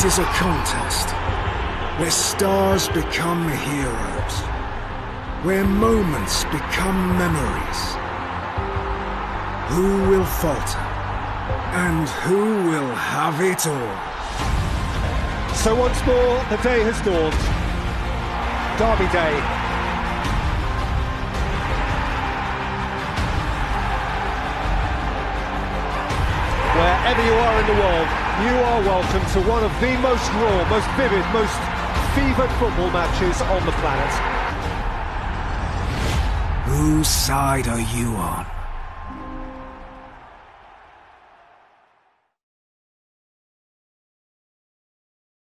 It is a contest where stars become heroes, where moments become memories. Who will falter? And who will have it all? So once more, the day has dawned. Derby Day. Wherever you are in the world, you are welcome to one of the most raw, most vivid, most fevered football matches on the planet. Whose side are you on?